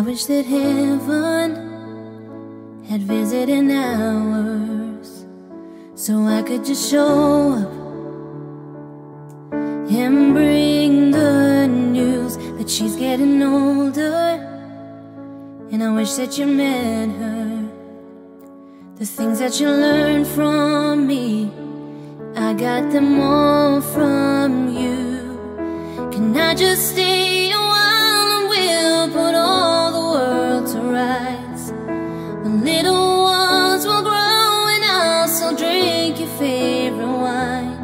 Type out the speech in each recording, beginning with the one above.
wish that heaven had visited hours so I could just show up and bring the news that she's getting older. And I wish that you met her. The things that you learned from me, I got them all from you. Can I just stay The little ones will grow and I'll still drink your favorite wine.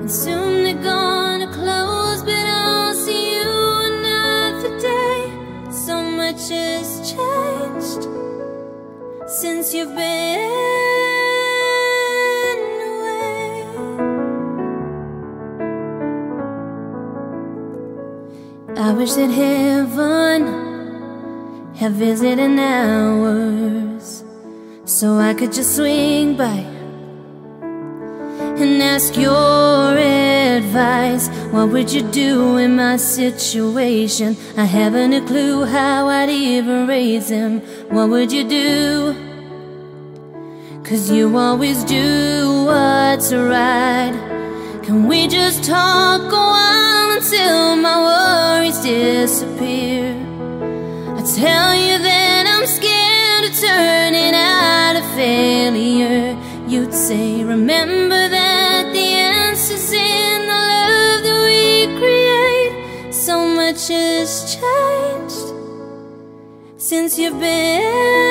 And soon they're gonna close, but I'll see you another day. So much has changed since you've been away. I wish that heaven had visited hours so I could just swing by and ask your advice. What would you do in my situation? I haven't a clue how I'd even raise him. What would you do? Cause you always do what's right. Can we just talk a while until my worries disappear? Tell you that I'm scared of turning out a failure. You'd say, remember that the answer's in the love that we create. So much has changed since you've been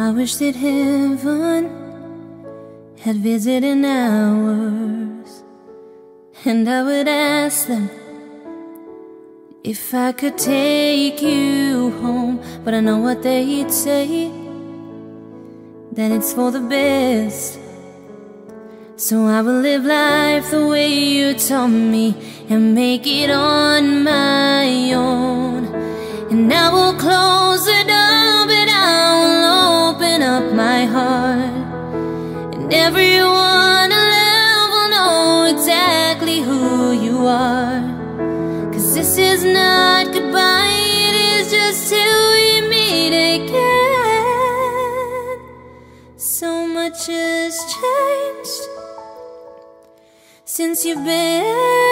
I wish that heaven had visited hours, and I would ask them if I could take you home. But I know what they'd say that it's for the best. So I will live life the way you taught me and make it on my own. Everyone I love will know exactly who you are. Cause this is not goodbye, it is just till we meet again. So much has changed since you've been